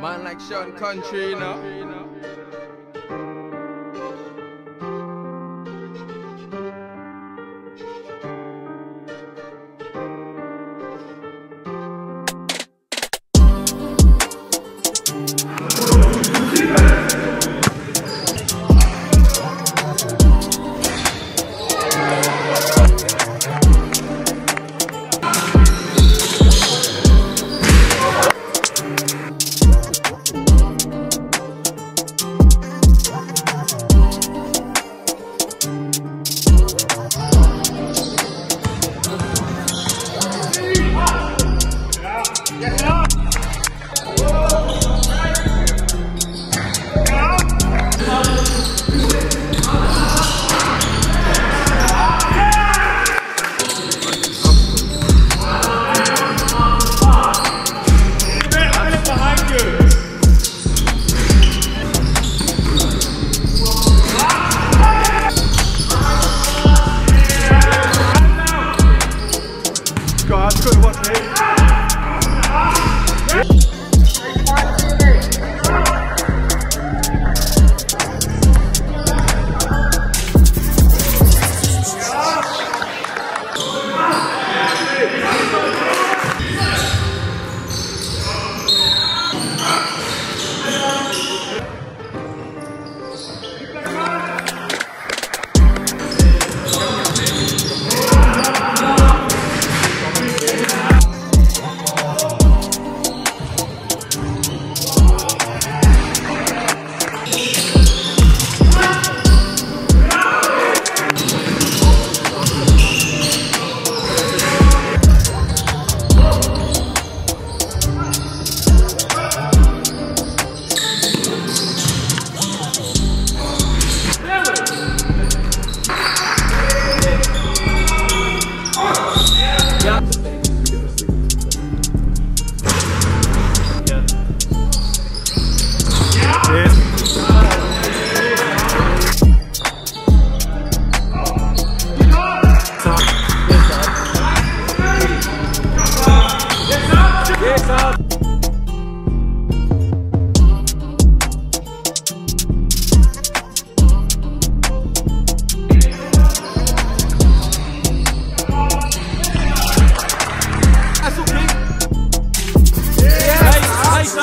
Man like Sean Country, you know.